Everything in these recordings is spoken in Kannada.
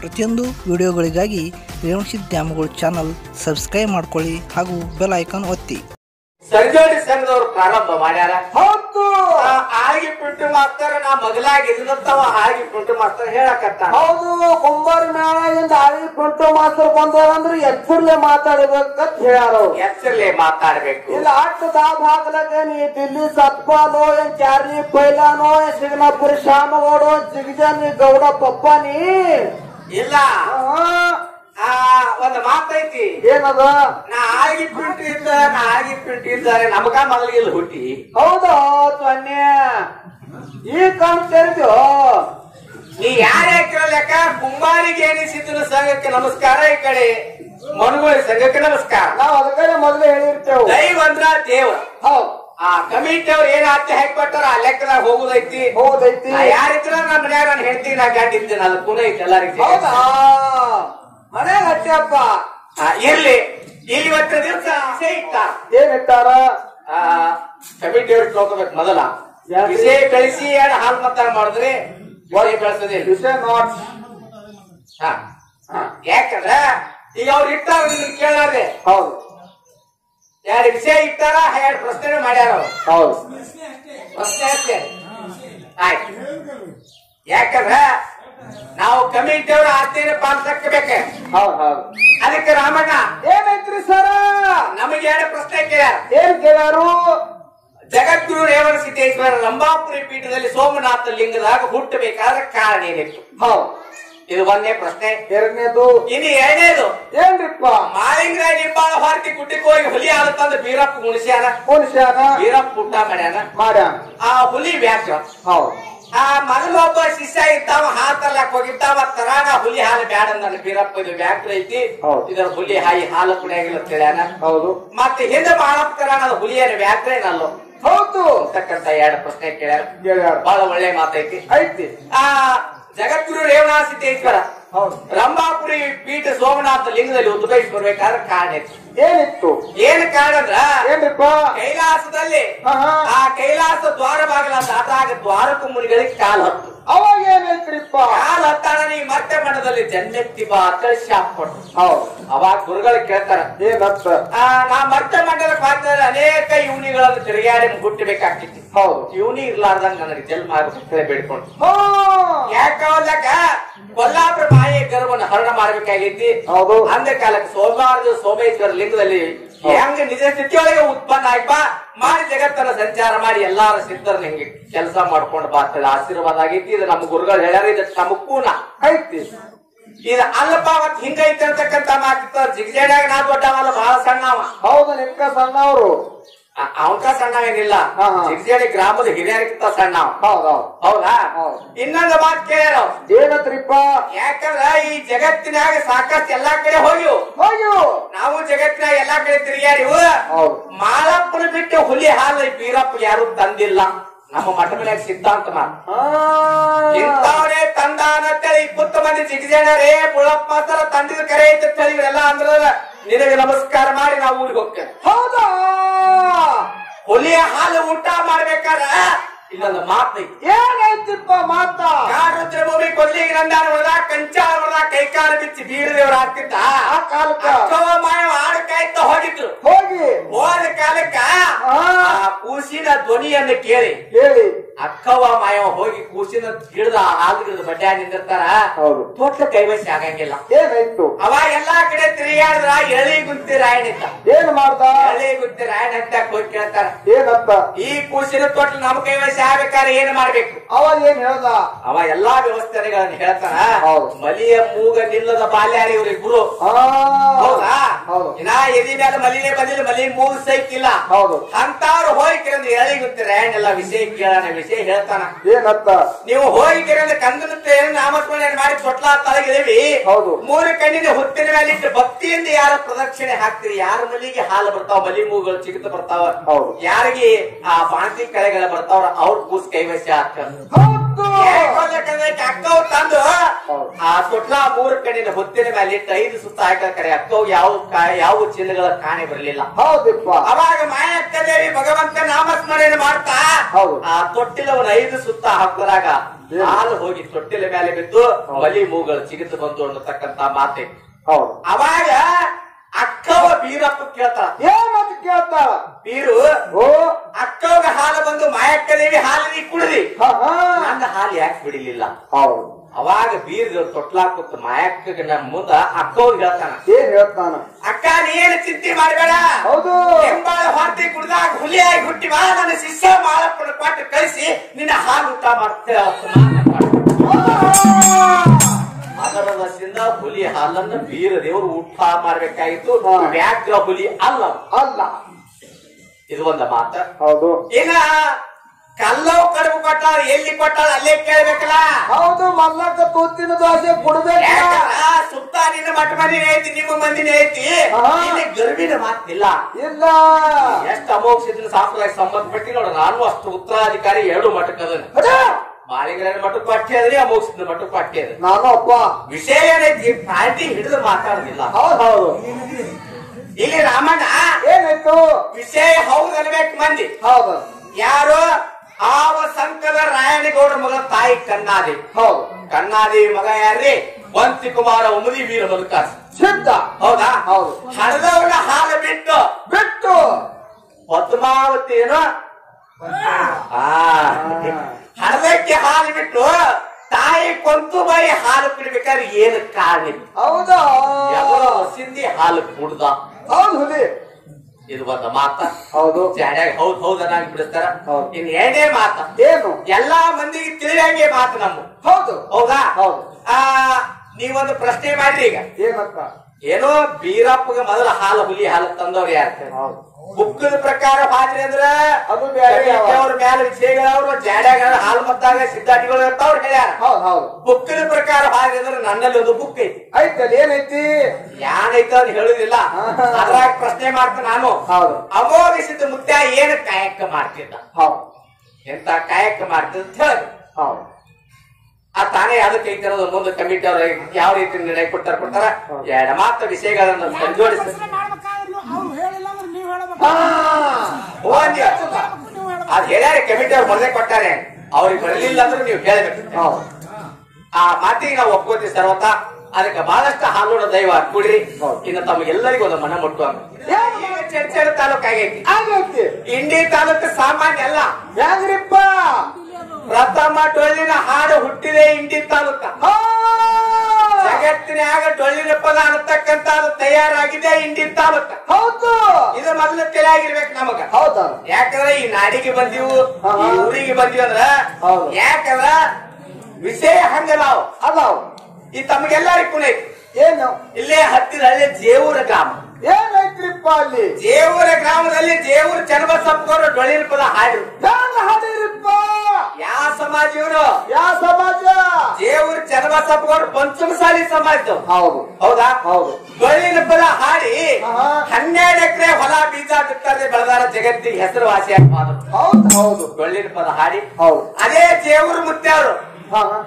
ಪ್ರತಿಯೊಂದು ವಿಡಿಯೋಗಳಿಗಾಗಿ ರೇವಣಸಿದ್ಧ ದ್ಯಾಮಗಳು ಚಾನಲ್ ಸಬ್ಸ್ಕ್ರೈಬ್ ಮಾಡ್ಕೊಳ್ಳಿ ಹಾಗೂ ಬೆಲ್ ಐಕಾನ್ ಒತ್ತಿ. ಸರ್ಜರಿ ಸಂಘದವ್ರು ಪ್ರಾರಂಭ ಮಾಡ್ಯಾರ. ಹೌದು! ಆ ಆಗಿ ಪಿಂಟು ಮಾಡ್ತಾರ ನಾ ಮಗಲಾಗಿ ಇಲ್ಲಂತವ ಆಗಿ ಪಿಂಟು ಮಾಡ್ತಾರ ಹೇಳಕತ್ತ. ಹೌದು ಕುಂಬಾರ ಮೇಳದಿಂದ ಆಗಿ ಪಿಂಟು ಮಾಸ್ತರ್ ಬಂದವಂದ್ರೆ ಎಚ್ಚರ್ಲೆ ಮಾತಾಡ್ಬೇಕಂತ ಹೇಳ್ಯಾರ. ಎಚ್ಚರ್ಲೆ ಮಾತಾಡ್ಬೇಕು. ಇಲ್ಲ ಅಟ್ಟು ದಾಬ್ ಹಾಕ್ಲಕ್ಕ ನೀ ದಿಲ್ಲಿ ಸತ್ಪಾಲೋ ಏನ್ ಚಾರ್ಲಿ ಪೈಲಾನೋ ಏನ್ ಸಿಗ್ನಾಪುರ ಶ್ಯಾಮಗೌಡ ಜಿಗಜಾನಿ ಗೌಡ ಪಪ್ಪನಿ ಇಲ್ಲ. ಆ ಒಂದ್ ಮಾತೈತಿ. ಏನದು? ನಾ ಆಗಿ ಪಿಂಟಿ ಇದ್ದ ನಾ ಆಗಿ ಪಿಂಟಿ ಇದ್ದಾರೆ ನಮಗ ಮೊದಲಿಗೆ ಹುಟ್ಟಿ. ಹೌದು ತ್ವನ್ಯ ಈ ಕಣ್ ತೆರೆದು? ನೀ ಯಾರೇ ಕೇಳಲೆಕ್ಕ ಕುಂಬಾರಿಗೆ ಏನಿಸಿದ್ರು ಸಂಘಕ್ಕೆ ನಮಸ್ಕಾರ ಈ ಕಡೆ. ಮನುಗಳ ಸಂಘಕ್ಕೆ ನಮಸ್ಕಾರ. ನಾವ್ ಅದಕ್ಕೆ ಮೊದಲು ಹೇಳಿರ್ತೇವೆ. ದೈವ ಅಂದ್ರ ದೇವ. ಹೌದು. ಆ ಕಮಿಟಿ ಅವ್ರು ಏನ್ ಆತ್ಯ ಹಾಕ್ಬಿಟ್ಟಾರ ಆ ಲೆಕ್ಕದಾಗ ಹೋಗುದೈತಿ. ಹೋಗುದೈತಿ. ಯಾರಿದ್ರ ನಮ್ಮ ಮನ್ಯಾಗ ನಾನು ಹೇಳ್ತೀನಿ ನಾ ಗಂಡ ನಾನು ಅದು ಪುನಃ ಐತಿ ಎಲ್ಲರಿಗೂ ಹೌದಾ? ಮನ್ಯಾಗ ಹಚ್ಚಪ್ಪ ಇರ್ಲಿ. ಇಲ್ಲಿ ಇವತ್ತು ದಿವಸ ಆಸೆ ಇಟ್ಟ ಏನ್ ಇಟ್ಟಾರ? ಕಮಿಟಿ ಅವ್ರಿಗೆ ಕೇಳ್ಕೋಬೇಕು ಮೊದಲ? ವಿಷಯ ಬೆಳೆಸಿ ಎರಡು ಹಾಲು ಮತ ಮಾಡಿದ್ರಿ ಒಳಗೆ ಬೆಳೆಸದೆ ವಿಷಯ ನಾಟ್. ಯಾಕಂದ್ರ ಈಗ ಅವ್ರು ಇಟ್ಟಾರ ಕೇಳಾರೆ. ಹೌದು. ಎರಡು ವಿಷಯ ಇಟ್ಟಾರ ಎರಡು ಪ್ರಶ್ನೆ ಮಾಡ್ಯಾರ ಹೌದು. ಪ್ರಶ್ನೆ ಅಷ್ಟೇ. ಆಯ್ತು. ಯಾಕಂದ್ರ ನಾವು ಕಮಿಟಿ ಅವ್ರ ಆಜ್ಞೆನ ಪಾಲಿಸಕ್ಕೆ ಹೌದು ಹೌದು. ಅದಕ್ಕೆ ರಾಮಣ್ಣ ಏನೈತ್ರಿ ಸರ? ನಮಗೆ ಎರಡು ಪ್ರಶ್ನೆ ಕೇಳ್ಯಾರ. ಏನ್ ಕೇಳ್ಯಾರು? ಜಗದ್ಗುರು ರೇವಣ ಸಿದ್ದೇಶ್ವರ ರಂಭಾಪುರಿ ಪೀಠದಲ್ಲಿ ಸೋಮನಾಥ ಲಿಂಗದಾಗ ಹುಟ್ಟಬೇಕಾದ ಕಾರಣ ಏನಿತ್ತು? ಹೌದು. ಇದು ಒಂದೇ ಪ್ರಶ್ನೆ. ಎರಡನೇದು. ಇನ್ನು ಎರಡನೇದು. ಏನ್ರಿಪ್ಪ? ಮಾಲಿಂಗರಾಯ ನಿಂಬಾಳ ಭಾರತಿ ಗುಡ್ಡಕ್ಕೆ ಹೋಗಿ ಹುಲಿ ಹಾಲು ತಂದು ಬೀರಪ್ಪ ಗುಣಿಸ್ಯಾನ ಗುಣಿಸ್ಯಾನ ಬೀರಪ್ಪ ಪುಟ್ಟ ಮಾಡ್ಯಾನ? ಮಾಡ್ಯಾನ. ಆ ಹುಲಿ ವ್ಯಾಸ ಹೌದು. ಆ ಮೊದಲೊಬ್ಬ ಶಿಷ್ಯ ಇದ್ದಾವ ಹಾತಲ್ಲಕ್ ಹೋಗಿದ್ದಾವ ತರಾಗ ಹುಲಿ ಹಾಲು ಬ್ಯಾಡ ನನ್ನ ಬೀರಪ್ಪ ಇದು ವ್ಯಾಕ್ರ ಐತಿ. ಇದರ ಹುಲಿ ಹಾಯಿ ಹಾಲು ಕುಡಿಯಾಗಿಲ್ಲ ತಿಳಿಯಾನ. ಹೌದು. ಮತ್ತೆ ಹಿಂದೆ ಬಾಳಪ್ಪ ತರಾಣ ಅದು ಹುಲಿಯನ ವ್ಯಾಕ್ರೇನಲ್ಲೋ ಹೌದು. ಅಂತಕ್ಕಂತ ಎರಡು ಪ್ರಶ್ನೆ ಕೇಳ್ಯಾರ. ಬಹಳ ಒಳ್ಳೆ ಮಾತೈತಿ. ಐತಿ. ಆ ಜಗದ್ಗುರು ರೇವಣ ಸಿದ್ದೇಶ್ವರ ರಂಭಾಪುರಿ ಪೀಠ ಸೋಮನಾಥ ಲಿಂಗದಲ್ಲಿ ಉದ್ಭವಿಸಿ ಬರ್ಬೇಕಾದ್ರೆ ಕಾರಣ ಇತ್ತು. ಏನಿತ್ತು? ಏನ್ ಕಾರಣ ಅಂದ್ರ? ಏನ್ರಿಪ್ಪ? ಕೈಲಾಸದಲ್ಲಿ. ಆ ಕೈಲಾಸ ದ್ವಾರ ಬಾಗಿಲ ದಾಟಾಗ ದ್ವಾರಕ ಮುನಿಗಳಿಗೆ ಕಾಲ ಹತ್ತು. ಅವಾಗ ಏನೈತ್ರಿಪ್ಪ ಕಾಲ ಹತ್ತಾಣ ನೀ ಮತ್ತೆ ಮಠದಲ್ಲಿ ಜನ್ಮೆತ್ತಿ ಬಾ ಅಂತ ಶಾಪ್ ಕೊಟ್ಟು ಹೌದು. ಅವಾಗ ಗುರುಗಳು ಕೇಳ್ತಾರ. ಆ ನಾ ಮತ್ತೆ ಮಠದ ಪಾತ್ರ ಅನೇಕ ಇವನಿಗಳನ್ನು ತಿರುಗಾಡಿ ಹುಟ್ಟಬೇಕಾಗ್ತಿತ್ತು ಹೌದು. ಇವನಿ ಇರ್ಲಾರ್ದಂಗ ನನಗೆ ಜನ್ಮ ಆಗುತ್ತೆ ಬೇಡ್ಕೊಂಡು. ಹಾ ಕೊಲ್ಲಾಪುರ ಮಾಯೆ ಗರ್ವವನ್ನು ಹರಣ ಮಾಡಬೇಕಾಗೈತಿ ಹೌದು. ಅಂದ ಕಾಲಕ್ಕೆ ಸೋಮವಾರದ ಸೋಮೇಶ್ವರ ಲಿಂಗದಲ್ಲಿ ಹೆಂಗ ನಿಜ ಸ್ಥಿತಿಯೊಳಗೆ ಉತ್ಪನ್ನ ಆಯ್ಪ? ಮಾಡಿ ಜಗತ್ತನ್ನ ಸಂಚಾರ ಮಾಡಿ ಎಲ್ಲಾರ ಸಿದ್ಧರನ್ನ ಹಿಂಗೆ ಕೆಲಸ ಮಾಡ್ಕೊಂಡು ಬರ್ತದೆ. ಆಶೀರ್ವಾದ ಆಗೈತಿ. ಇದು ನಮ್ಮ ಗುರುಗಳು ಹೇಳ್ಯಾರ ಇದು ತಮಕ್ಕೂನ ಐತಿ. ಇದು ಅಲ್ಲಪ್ಪ ಅವತ್ ಹಿಂಗೈತೆ ಅಂತಕ್ಕಂತ ಮಾತಿತ್ತು. ಜಿಗ್ಜೇಡಾಗ ನಾ ದೊಡ್ಡವಲ್ಲ ಬಹಳ ಸಣ್ಣವ. ಹೌದು ನಿಮ್ಗ ಸಣ್ಣವರು. ಅವನ್ಕ ಸಣ್ಣ ಏನಿಲ್ಲ ಹಾ. ಜಿಗಜೇಡಿ ಗ್ರಾಮದ ಹಿರಿಯರಿಗಿಂತ ಸಣ್ಣ ಹೌದು. ಇನ್ನೊಂದು ಮಾತು ಅವ್ರು. ಏನತ್ರಿಪ್ಪ ಯಾಕಂದ್ರ ಈ ಜಗತ್ತಿನಾಗ ಸಾಕಷ್ಟು ಎಲ್ಲಾ ಕಡೆ ಹೋಗಿವು ಹೋಗಿವು ನಾವು ಜಗತ್ತಿನಾಗ ಎಲ್ಲಾ ಕಡೆ ತಿರುಗಾಡಿವು ಮಾಲಪ್ಪನ ಬಿಟ್ಟು ಹುಲಿ ಹಾಲು ಬೀರಪ್ಪ ಯಾರು ತಂದಿಲ್ಲ. ನಮ್ಮ ಮಠ ಮನ್ಯಾಗ ಸಿದ್ಧಾಂತ ಮಾತು. ಹಾ. ಇಂಥವನೇ ತಂದಾನ ಅಂತೇಳಿ ಇಪ್ಪತ್ತು ಮಂದಿ ಜಿಗಜೇಣರೇ ಬುಳಪ್ಪ ತಂದಿದ ಕರೆ ಐತೆ ಅಂತೇಳಿ ಇವರೆಲ್ಲ ಅಂದ್ರ ನಿನಗೆ ನಮಸ್ಕಾರ ಮಾಡಿ ನಾವು ಊರಿಗೆ ಹೋಗ್ತೇವೆ. ಹೌದಾ? ಹುಲಿಯ ಹಾಲು ಊಟ ಮಾಡ್ಬೇಕಾರ ಇಲ್ಲೊಂದು ಮಾತು ಏನೈತಿಪ್ಪ ಮಾತ? ಕಾಡುದ್ರ ಭೂಮಿ ಕೊಲ್ಲಿಗೆ ನಂದಾನ ಹೊಡೆದ ಕಂಚಾಳ ಹೊಡೆದ ಕೈಕಾಲು ಬಿಚ್ಚಿ ಬೀಳದೇವ್ರ ಆಗ್ತಿದ್ದ ಆ ಕಾಲಕ್ಕ. ಮಾಯ ಹೋಗಿದ್ರು. ಹೋಗಿ. ಹೋದ ಕಾಲಕ್ಕ ಕೂಸಿನ ಧ್ವನಿಯನ್ನು ಕೇಳಿ. ಹೇಳಿ ಅಕ್ಕವ ಮಾಯವ ಹೋಗಿ ಕೂಸಿನ ಗಿಡದ ಹಾಲು ಗಿಡದ ಬಡ್ಡ್ಯಾಗ ನಿಂದಿರ್ತಾರ. ಹೌದು. ತೋಟ್ಲ ಕೈವಸಿ ಆಗಂಗಿಲ್ಲ. ಏನಾಯ್ತು? ಅವ ಎಲ್ಲಾ ಕಡೆ ತಿರುಗಾಡಿದ್ರ ಎಳಿ ಗುಂತಿ ರಾಯಣ ಏನ್ ಮಾಡ್ದ? ಎಳಿ ಗುಂತಿ ರಾಯಣ ಅಂತ ಹೋಗಿ ಕೇಳ್ತಾರ. ಏನಂತ? ಈ ಕೂಸಿನ ತೋಟ್ಲ ನಮ್ಮ ಕೈವಸಿ ಆಗ್ಬೇಕಾದ್ರೆ ಏನ್ ಮಾಡ್ಬೇಕು? ಅವಾಗ ಏನ್ ಹೇಳ್ದ? ಅವ ಎಲ್ಲಾ ವ್ಯವಸ್ಥೆಗಳನ್ನ ಹೇಳ್ತಾರ ಹೌದು. ಮಲಿಯ ಮೂಗ ನಿಲ್ಲದ ಬಾಲ್ಯಾರಿ ಇವ್ರಿಬ್ರು ಆ. ಹೌದಾ? ಇನ್ನ ಎದಿ ಮೇಲೆ ಮಲಿನೇ ಬಂದಿಲ್ಲ ಮಲಿ ಮೂಗ ಸೈಕಿಲ್ಲ ಹೌದು. ಅಂತಾರು ಹೋಗಿ ಕಿರಂದ್ ಹೇಳಿ ಗೊತ್ತಿರ ಎಲ್ಲ ವಿಷಯ ಕೇಳಾನ ವಿಷಯ ಹೇಳ್ತಾನ. ಏನತ್ತ ನೀವು ಹೋಗಿ ಕಿರಂದ್ ಕಂದನತ್ತೆ ನಾಮಸ್ಮರಣೆ ಮಾಡಿ ತೊಟ್ಲಾ ತಳಗಿದೇವಿ ಹೌದು. ಮೂರು ಕಣ್ಣಿನ ಹುತ್ತಿನ ಮೇಲೆ ಇಟ್ಟು ಭಕ್ತಿಯಿಂದ ಯಾರ ಪ್ರದಕ್ಷಿಣೆ ಹಾಕ್ತಿರಿ? ಯಾರ ಮಲಿಗೆ ಹಾಲು ಬರ್ತಾವ? ಮಲಿ ಮೂಗಳು ಚಿಗಿತ ಬರ್ತಾವ? ಹೌದು. ಯಾರಿಗೆ ಆ ಬಾಣತಿ ಕಳೆಗಳ ಬರ್ತಾವ್ರ? ಅವ್ರ ಕೂಸ್ ಕೈವಶ ಆಗ್ತಾರ ಹೌದು. ಅಕ್ಕವ್ ತಂದು. ಆ ತೊಟ್ಲ ಮೂರ್ ಕಡಿನ ಹೊತ್ತಿನ ಮೇಲೆ ಇಟ್ಟು ಐದು ಸುತ್ತ ಹಾಕರೆ ಅಕ್ಕವ್ ಯಾವ ಯಾವ ಚಿನ್ನಗಳ ಕಾಣೆ ಬರಲಿಲ್ಲ ಹೌದಪ್ಪ ಅವಾಗ ಮಾಯಕ್ಕ ದೇವಿ ಭಗವಂತ ನಾಮಸ್ಮರಣೆ ಮಾಡ್ತಾ. ಆ ತೊಟ್ಟಿಲವನ್ನ ಐದು ಸುತ್ತ ಹಾಕಿದಾಗ? ಹಾಲು ಹೋಗಿ ತೊಟ್ಟಿಲ ಮೇಲೆ ಬಿದ್ದು ಬಲಿ ಮೂಗಳು ಚಿಗಿತು ಬಂತು ಅನ್ನತಕ್ಕಂತ ಮಾತೆ ಹೌದು ಅವಾಗ ಅಕ್ಕವ ಬೀರಪ್ಪ ಕೇಳ್ತಾಳ. ಏನಂತ ಕೇಳ್ತಾಳ? ಬೀರು ಓ. ಅಕ್ಕವಾಗ ಹಾಲು ಬಂದು ಮಾಯಕ್ಕ ದೇವಿ ಹಾಲು ನೀ ಕುಡಿದಿ. ನನ್ನ ಹಾಲು ಯಾಕೆ ಬಿಡಿಲಿಲ್ಲ? ಹೌದು. ಅವಾಗ ಬೀರ್ ತೊಟ್ಲಾಕುತ್ತ ಮಾಯಕ್ಕ ನಮ್ ಮುಂದ ಅಕ್ಕವ್ರಿಗೆ ಹೇಳ್ತಾನ. ಏನ್ ಹೇಳ್ತಾನ? ಅಕ್ಕ ನೀನು ಚಿಂತೆ ಮಾಡಬೇಡ. ಹೌದು. ಹೆಂಬಾಳ ಹೊರತಿ ಕುಡ್ದಾಗ ಹುಲಿಯಾಗಿ ಹುಟ್ಟಿ ಬಾ ನನ್ನ ಶಿಷ್ಯ ಮಾಳಪ್ಪನ ಕೊಟ್ಟು ಕಳಿಸಿ ನಿನ್ನ ಹಾಲು ಊಟ ಮಾಡ್ತೇವೆ ಅದರ ಹುಲಿ ಹಾಲನ್ನ ಬೀರ ದೇವರು ಊಟ ಮಾಡ್ಬೇಕಾಗಿತ್ತು ಹಾ. ವ್ಯಾಘ್ರ ಹುಲಿ ಅಲ್ಲ. ಅಲ್ಲ. ಇದು ಒಂದ ಮಾತ. ಹೌದು. ಈಗ ಕಲ್ಲವ್ ಕಡುಬು ಕೊಟ್ಟ ಎಲ್ಲಿ ಕೊಟ್ಟ ಅಲ್ಲೇ ಕೇಳ್ಬೇಕಲ್ಲ. ಹೌದು ಮಲ್ಲಕ್ಕ ತೂತಿನ ದೋಸೆ ಕೊಡ್ಬೇಕ ಸುತ್ತ ನಿನ್ನ ಮಠ ಮನೆ ಐತಿ ನಿಮ್ಮ ಮಂದಿನೇ ಐತಿ. ಗರ್ಭಿಣ ಮಾತಿಲ್ಲ. ಇಲ್ಲ. ಎಷ್ಟು ಅಮೋಘ ಸಾಂಪ್ರದಾಯಿಕ ಸಾಂಪ್ರದಾಯ ಸಂಬಂಧಪಟ್ಟಿ ನೋಡ. ನಾನು ಅಷ್ಟು ಉತ್ತರಾಧಿಕಾರಿ ಎರಡು ಮಠಕ್ಕೆ ಅದನ್ನ ಮಟ್ಟಕ್ಕೆ ಪಠ್ಯ ಅದ್ರಿ ಸಿದ್ಧನ ಮಠಕ್ಕೆ ಪಠ್ಯ ಅದ ನಾನು ಅಪ್ಪ. ವಿಷಯ ಏನೈತಿ ಪಾರ್ಟಿ ಹಿಡಿದು ಮಾತಾಡುದಿಲ್ಲ. ಹೌದು ಹೌದು. ಇಲ್ಲಿ ರಾಮಣ್ಣ ಏನಾಯ್ತು? ವಿಷಯ ಹೌದು ಅನ್ಬೇಕು ಮಂದಿ. ಹೌದು. ಯಾರು? ಆವ ಸಂಕದ ರಾಯಣಗೌಡರ ಮಗ ತಾಯಿ ಕನ್ನಾದಿ ಹೌದು. ಕನ್ನಾದಿ ಮಗ ಯಾರ್ರಿ? ವಂತಿ ಕುಮಾರ ಉಮದಿ ವೀರ ಬದುಕಾಸ ಸಿದ್ಧ. ಹೌದಾ? ಹೌದು. ಹಣದವನ ಹಾಲು ಬಿಟ್ಟು. ಬಿಟ್ಟು. ಪದ್ಮಾವತಿ ಏನೋ ಆ. ಹಣದಕ್ಕೆ ಹಾಲು ಬಿಟ್ಟು ತಾಯಿ ಕೊಂತು ಬಾಯಿ ಹಾಲು ಕುಡಿಬೇಕಾದ್ರೆ ಏನು ಕಾರಣ? ಹೌದಾ? ಸಿಂಧಿ ಹಾಲು ಕುಡ್ದ. ಹೌದು ಹುಲಿ. ಇದು ಒಂದು ಮಾತ. ಹೌದು. ಜಾಡ್ಯಾಗ ಹೌದ್ ಹೌದ್ ಬಿಡಿಸ್ತಾರ. ಬಿಡುತ್ತಾರ ಹೌದು. ಇನ್ ಎರಡೇ ಮಾತ. ಏನು? ಎಲ್ಲಾ ಮಂದಿಗೆ ತಿಳಿಯಂಗೆ ಮಾತು ನಮ್ಮ ಹೌದು. ಹೌದಾ? ಹೌದು. ಆ ನೀವೊಂದು ಪ್ರಶ್ನೆ ಮಾಡ್ರಿ ಈಗ. ಏನಂತ ಏನೋ ಬೀರಪ್ಪಗ ಮೊದಲ ಹಾಲು ಹುಲಿ ಹಾಲು ತಂದವ್ರು ಯಾರು? ಬುಕ್ಕದ ಪ್ರಕಾರ ಹಾದ್ರಿ ಅಂದ್ರ ಅದು? ಅವ್ರ ಮ್ಯಾಲ ವಿಜಯಗಳವ್ರು ಜಾಡ್ಯಾಗ ಹಾಲು ಮತ್ತಾಗ ಸಿದ್ಧಾಟಿಗಳು ಇರ್ತಾವ್ರು ಹೇಳ್ಯಾರ. ಹೌದು ಹೌದು. ಬುಕ್ಕದ ಪ್ರಕಾರ ಹಾದ್ರಿ ಅಂದ್ರೆ ನನ್ನಲ್ಲಿ ಒಂದು ಬುಕ್ ಐತಿ. ಐತಲ್ಲಿ ಏನೈತಿ? ಯಾನೈತ ಅಂತ ಹೇಳುದಿಲ್ಲ. ಅದ್ರಾಗ ಪ್ರಶ್ನೆ ಮಾಡ್ತ ನಾನು. ಹೌದು. ಅಮೋಘಿಸಿದ ಮುತ್ಯ ಏನು ಕಾಯಕ ಮಾಡ್ತಿದ್ದ? ಹೌದು. ಎಂತ ಕಾಯಕ ಮಾಡ್ತಿದ್ದ ಹೇಳಿ. ಹೌದು. ಆ ತಾನೇ ಅದಕ್ಕೆ ಐತಿರೋದು ಮುಂದೆ ಕಮಿಟಿ ಅವ್ರ ಯಾವ ರೀತಿ ನಿರ್ಣಯ ಕೊಡ್ತಾರ ಕೊಡ್ತಾರ? ಎರಡ ಮಾತ್ರ ವಿಷಯಗಳನ್ನ ಸಂಜೋಡಿಸಿ. ಅವ್ರು ಹೇಳಿಲ್ಲ ಅಂದ್ರೆ ನೀವ್ ಹೇಳ್ಬೇಕು. ಹಾ. ಓ ಅಂದ್ಯ. ನೀವು ಹೇಳ್ಬೇಕು ಅದ್ ಹೇಳ್ಯಾರ ಕಮಿಟಿ ಅವ್ರು ಬರದೇ ಕೊಟ್ಟಾರೆ. ಅವ್ರಿಗೆ ಬರಲಿಲ್ಲ ಅಂದ್ರೆ ನೀವು ಹೇಳಬೇಕು ಆ ಮಾತಿಗೆ ನಾವು ಒಪ್ಕೋತೀವಿ ಸರ್ವತ ಅದಕ್ಕೆ ಬಹಳಷ್ಟು ಹಾಲೋಡ ದೈವ ಕೂಡ್ರಿ ಇನ್ನು ತಮಗೆಲ್ಲರಿಗೂ ಒಂದು ಮನ ಮುಟ್ಟು ಚರ್ಚೆ ಚರ್ಚೆರ ತಾಲೂಕ್ ಆಗೈತಿ. ಇಂಡಿ ತಾಲೂಕು ಸಾಮಾನ್ಯ ಅಲ್ಲ. ಹೆಂಗ್ರಿಪ್ಪ ಪ್ರಥಮ ಟೋಲಿನ ಹಾಡು ಹುಟ್ಟಿದೆ ಇಂಡಿ ತಾಲೂಕ. ಹಾ. ಜಗತ್ತಿನಾಗ ಡೊಳ್ಳಿನ ಪದ ಅನ್ನತಕ್ಕಂತ ತಯಾರಾಗಿದೆ ಇಂಡಿ ತಾಲೂಕ. ಹೌದು. ಇದು ಮೊದಲು ತಿಳಿಯಾಗಿರ್ಬೇಕು ನಮಗ. ಹೌದಾ ಯಾಕಂದ್ರೆ ಈ ನಾಡಿಗೆ ಬಂದಿವು ಈ ಊರಿಗೆ ಬಂದಿವಿ ಅಂದ್ರ. ಯಾಕಂದ್ರ ವಿಷಯ ಹಂಗ ನಾವು ಅದಾವ. ಈ ತಮಗೆಲ್ಲರಿಗೂ ಕುಣೈತಿ ಏನು? ಇಲ್ಲೇ ಹತ್ತಿರ ಹಳ್ಳಿ ಜೇವೂರ ಗ್ರಾಮ. ಏನೈತ್ರಿಪ್ಪ ಅಲ್ಲಿ ದೇವರ ಗ್ರಾಮದಲ್ಲಿ ಜೇವೂರ ಚನ್ನಬಸಪ್ಪಗೌಡರು ಡೊಳ್ಳಿನ ಪದ ಹಾಡಿರು ಯಾರ ಹಾಡಿರಿಪ್ಪ ಯಾ ಸಮಾಜ ಇವರು? ಯಾವ ಸಮಾಜ? ಜೇವೂರ ಚನ್ನಬಸಪ್ಪಗೌಡರು ಪಂಚಮಸಾಲಿ ಸಮಾಜ. ಹೌದು. ಹೌದಾ? ಹೌದು. ಡೊಳ್ಳಿನ ಪದ ಹಾಡಿ. ಹನ್ನೆರಡು ಎಕರೆ ಹೊಲ ಬೀಜ ಬಿತ್ತಾರೆ ಬೆಳೆದಾರ ಜಗತ್ತಿಗೆ ಹೆಸರುವಾಸಿಯಾಗಿ ಹೋದ್ರು. ಹೌದು ಹೌದು. ಡೊಳ್ಳಿನ ಪದ ಹಾಡಿ. ಹೌದು. ಅದೇ ಜೇವೂರ ಮುತ್ಯಾರು.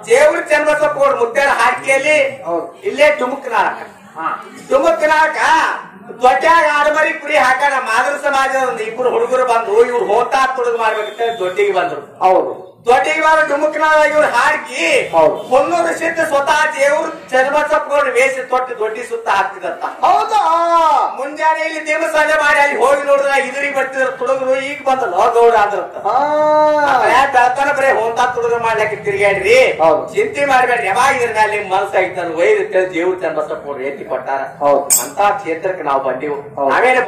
ಜೇವೂರ ಚನ್ನಬಸಪ್ಪಗೌಡ ಮುತ್ಯಾರ ಹಾಡಿಕೆಯಲ್ಲಿ ಹೌದು. ಇಲ್ಲೇ ಟುಮುಕ್ ನಾಳಕ ದೊಡ್ಡಾಗ ಆಡಮರಿ ಕುರಿ ಹಾಕೋಣ ಮಾದರ ಸಮಾಜದ ಒಂದು ಇಬ್ರು ಹುಡುಗರು ಬಂದು ಇವ್ರು ಹೋತಾ ತುಡುಗು ಮಾಡ್ಬೇಕಂತ ದೊಡ್ಡಿಗೆ ಬಂದ್ರು. ಹೌದು. ದೊಡ್ಡಿಗೆ ಬಾರ ಟುಮುಕ್ನಾಳ ಇವ್ರು ಹಾಕಿ ಹೌದು. ಮುನ್ನೂರು ಸಿದ್ಧ ಸ್ವತಃ ದೇವ್ರು ಚನ್ನಬಸಪ್ಪಗೌಡ ವೇಷ ತೊಟ್ಟು ದೊಡ್ಡಿ ಸುತ್ತ ಹಾಕ್ತಿದಂತ ಹೌದಾ? ಮುಂಜಾನೆ ಇಲ್ಲಿ ದೇವಸ್ಥಾನ ಮಾಡಿ ಅಲ್ಲಿ ಹೋಗಿ ನೋಡಿದ್ರ ಇದ್ರಿ ಬರ್ತಿದ್ರ ತುಡುಗರು ಈಗ ಬಂದಲ್ಲ ಗೌಡ ಅಂದ್ರಂತ ಬೆಳತಾನ ಬರೀ ಹೋಂತ ತುಡುಗ ಮಾಡ್ಲಿಕ್ಕೆ ತಿರ್ಗಾಡ್ರಿ. ಚಿಂತೆ ಮಾಡ್ಬೇಡ್ರಿ. ಯಾವಾಗ ಇದ್ರ ಮೇಲೆ ನಿಮ್ ಮನಸ್ಸಾಗಿತ್ತು ವೈದ್ಯ ದೇವ್ರ ಚನ್ನಬಸಪ್ಪ ಎತ್ತಿ ಕೊಟ್ಟಾರ. ಅಂತ ಕ್ಷೇತ್ರಕ್ಕೆ ನಾವು ಬಂದಿವು. ನಾವೇನು